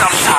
sometimes.